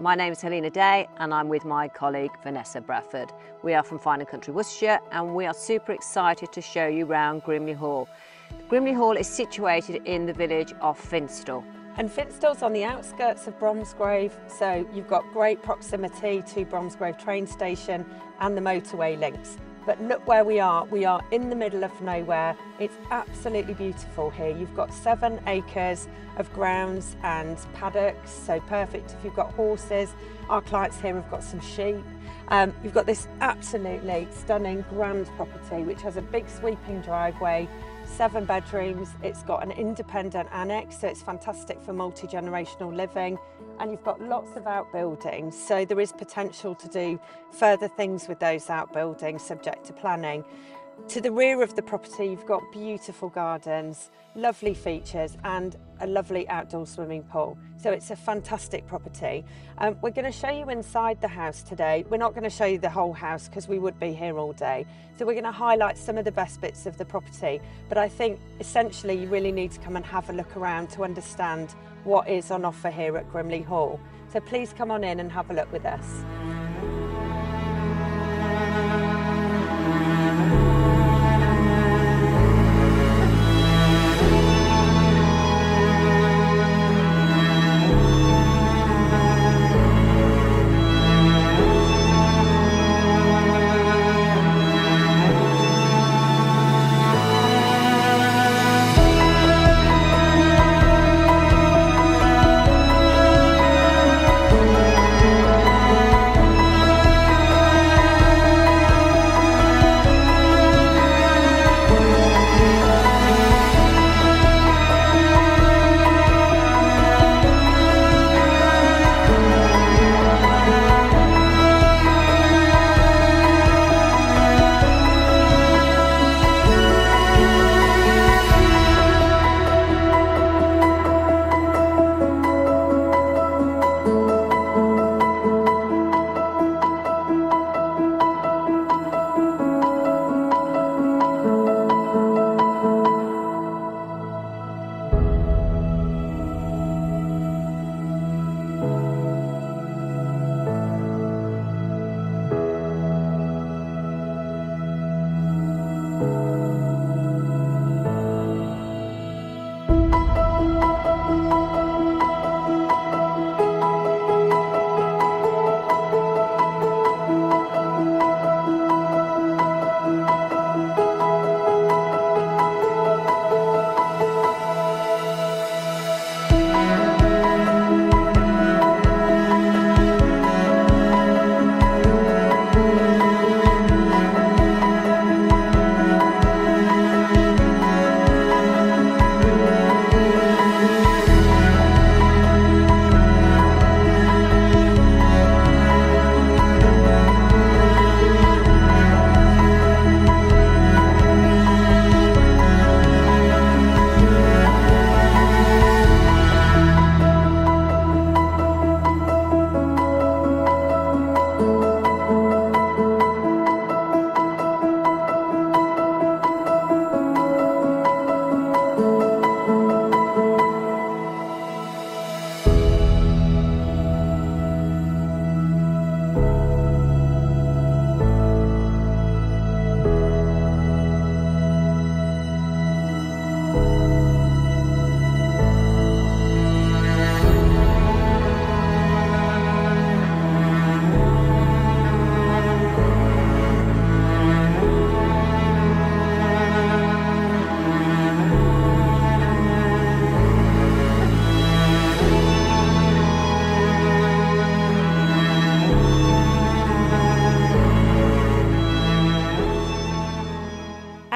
My name is Halina Day and I'm with my colleague Vanessa Bradford. We are from Fine Country Worcestershire and we are super excited to show you around Grimley Hall. Grimley Hall is situated in the village of Finstall. And Finstall's on the outskirts of Bromsgrove, so you've got great proximity to Bromsgrove train station and the motorway links. But look where we are. We are in the middle of nowhere. It's absolutely beautiful here. You've got seven acres of grounds and paddocks, so perfect if you've got horses. Our clients here have got some sheep. Um, you've got this absolutely stunning grand property, which has a big sweeping driveway, seven bedrooms. It's got an independent annex, so it's fantastic for multi-generational living. And you've got lots of outbuildings, so there is potential to do further things with those outbuildings subject to planning. To the rear of the property, you've got beautiful gardens, lovely features and a lovely outdoor swimming pool. So it's a fantastic property. Um, we're going to show you inside the house today. We're not going to show you the whole house because we would be here all day. So we're going to highlight some of the best bits of the property. But I think essentially you really need to come and have a look around to understand what is on offer here at Grimley Hall. So please come on in and have a look with us.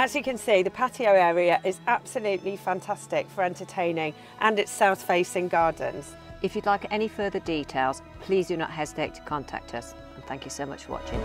As you can see, the patio area is absolutely fantastic for entertaining and it's south-facing gardens. If you'd like any further details, please do not hesitate to contact us. And thank you so much for watching.